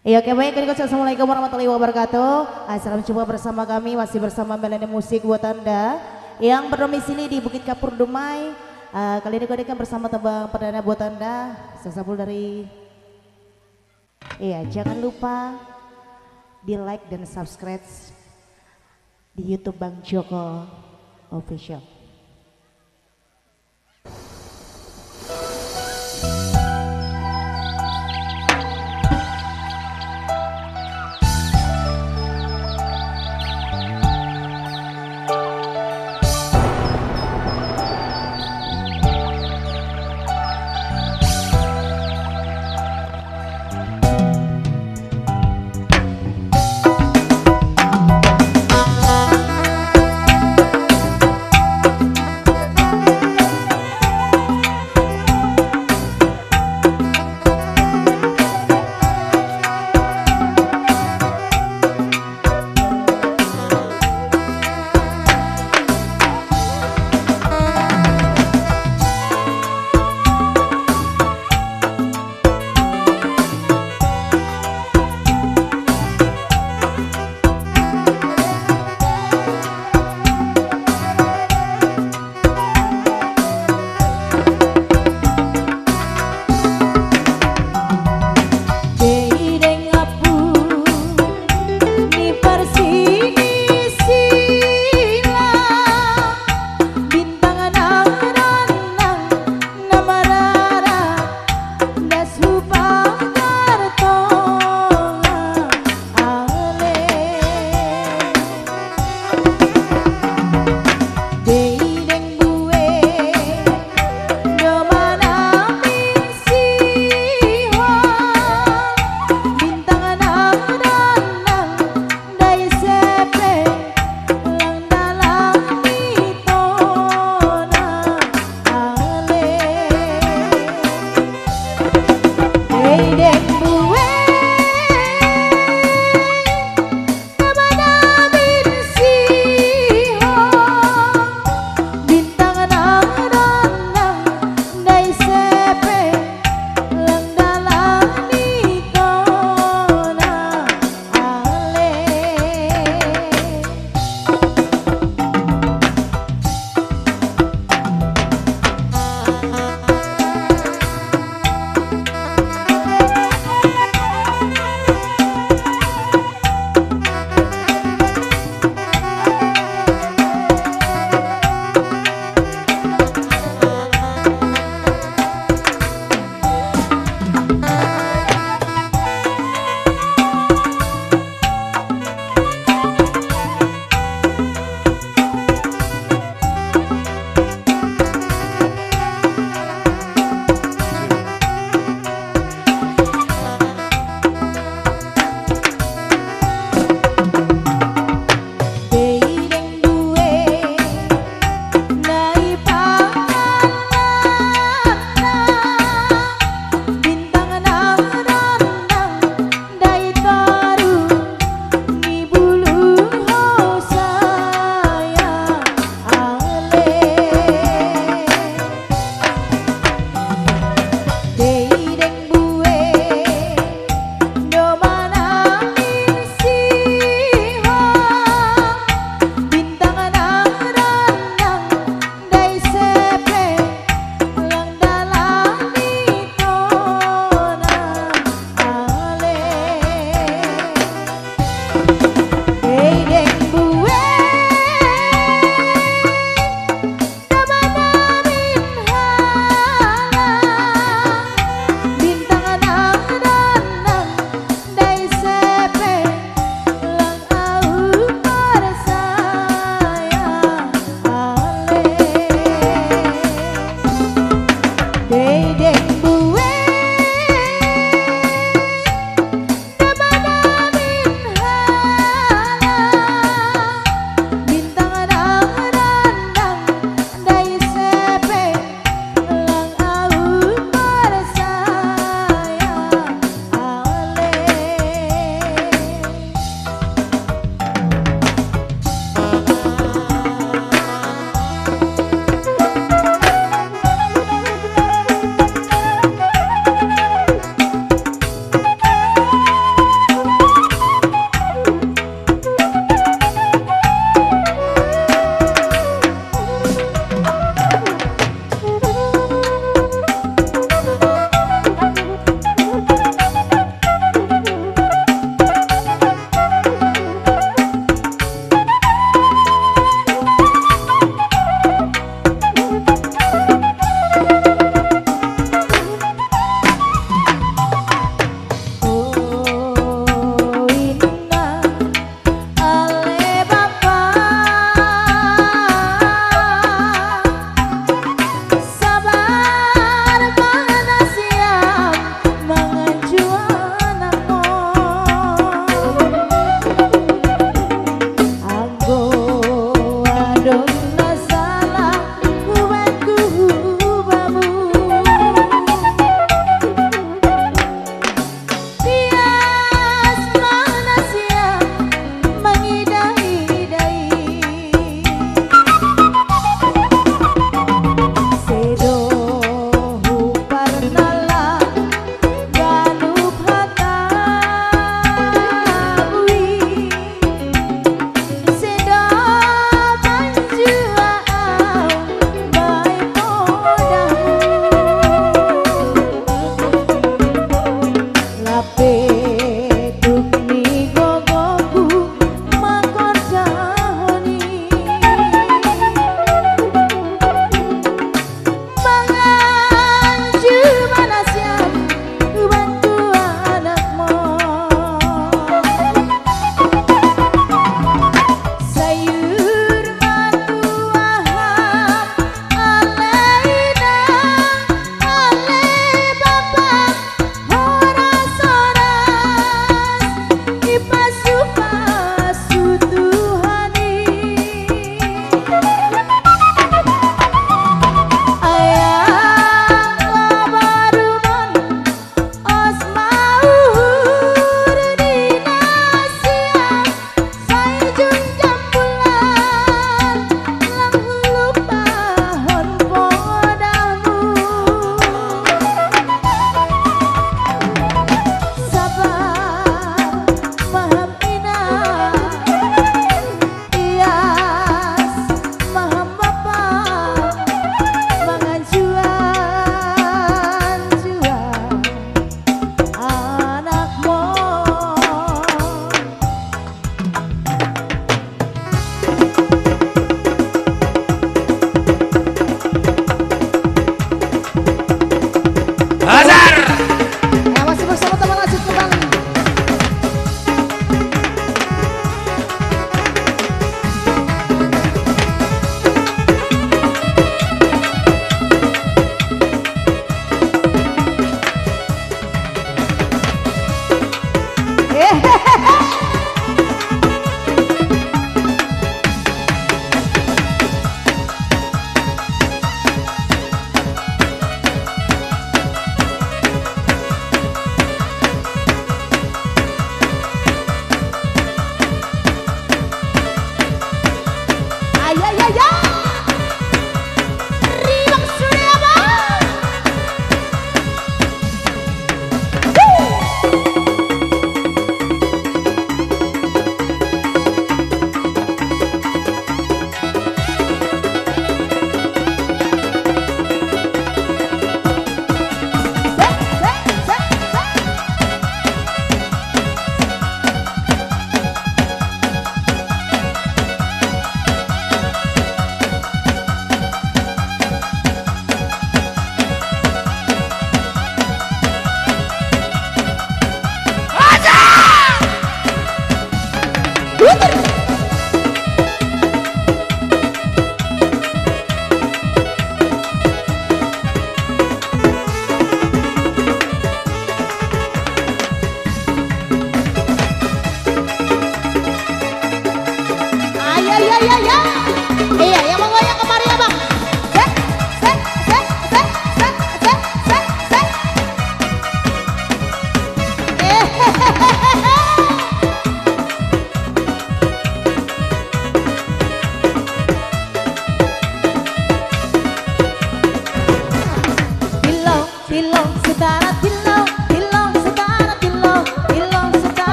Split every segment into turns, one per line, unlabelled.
Iya oke baik. Kedikos Assalamualaikum warahmatullahi wabarakatuh. Salam jumpa bersama kami. Masih bersama Melani Musik buat anda Yang berdomisili di Bukit Kapur Dumai. Uh, Kali ini kodikan bersama tebang perdana buat anda. Sesabul dari Iya jangan lupa di like dan subscribe di Youtube Bang Joko Official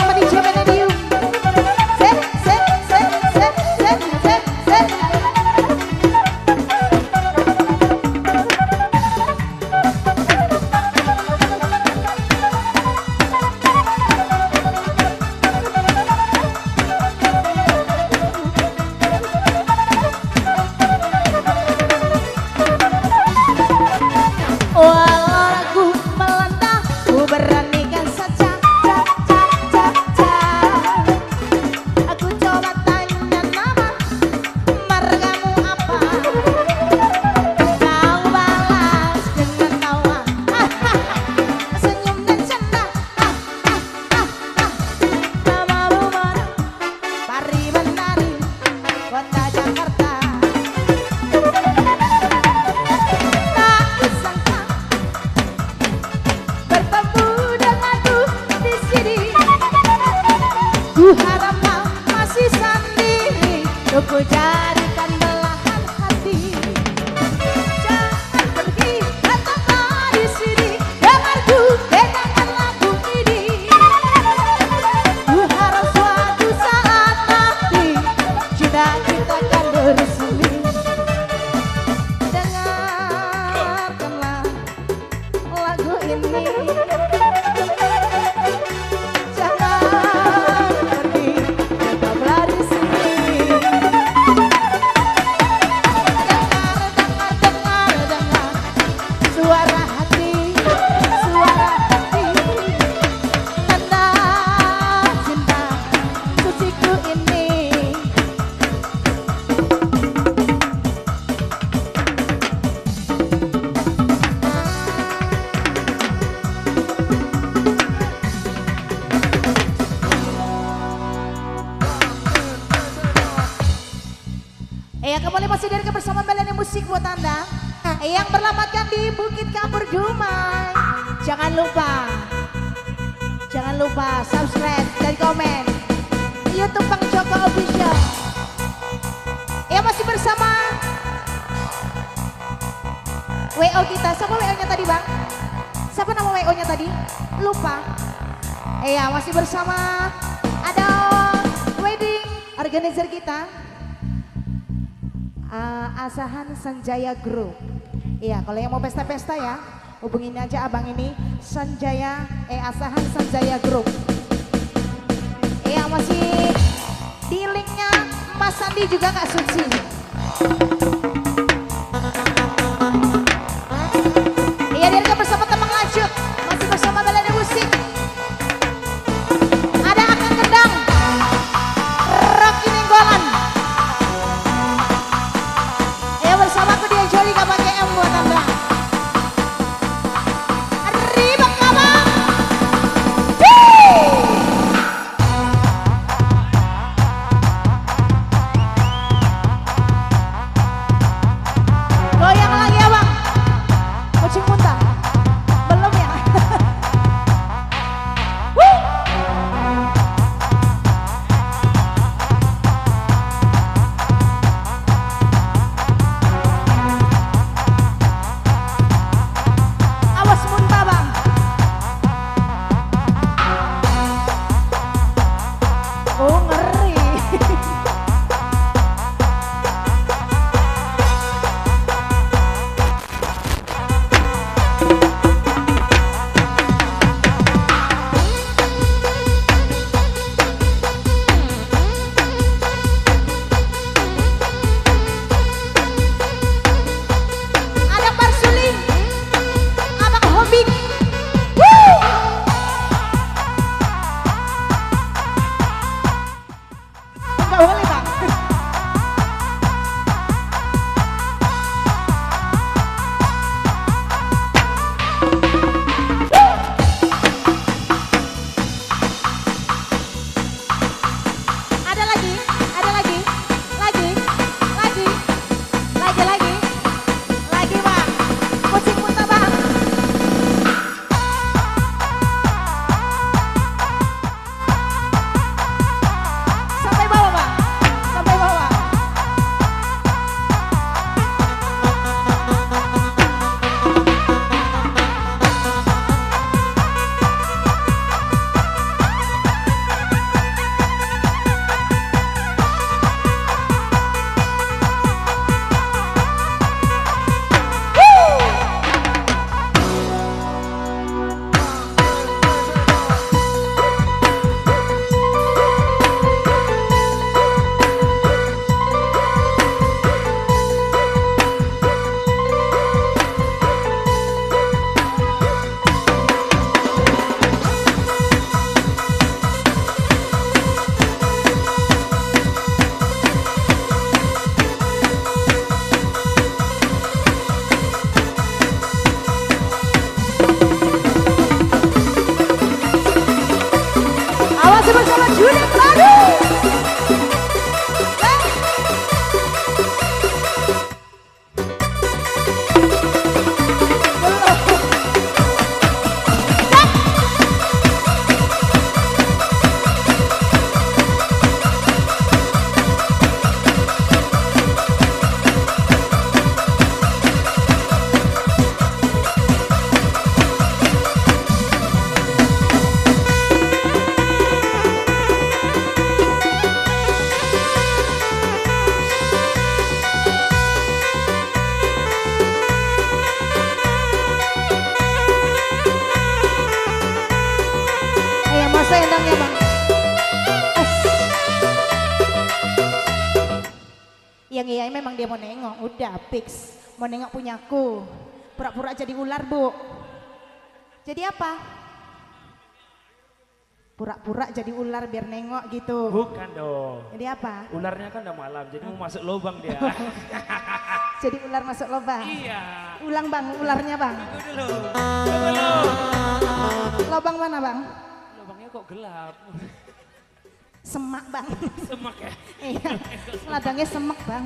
somebody jumping in. Jangan lupa Jangan lupa subscribe dan komen Youtube Bang Joko Official Ya masih bersama WO kita Siapa WO nya tadi bang? Siapa nama WO nya tadi? Lupa Iya masih bersama Ada wedding organizer kita uh, Asahan Sanjaya Group. Iya, kalau yang mau pesta-pesta ya, hubungin aja abang ini Sanjaya eh Asahan Sanjaya Group. Iya, masih di linknya Mas Sandi juga Kak Suci. Memang dia mau nengok, udah fix. Mau nengok punyaku. Pura-pura jadi ular, Bu. Jadi apa? Pura-pura jadi ular biar nengok gitu.
Bukan dong.
Jadi apa?
Ularnya kan udah malam, jadi mau masuk lubang dia.
Jadi ular masuk lubang.
iya.
Ulang bang, ularnya bang.
Tunggu dulu. Tunggu dulu.
Lubang mana bang?
Lubangnya kok gelap.
Semak bang.
Semak ya.
Iya, ladangnya semak bang.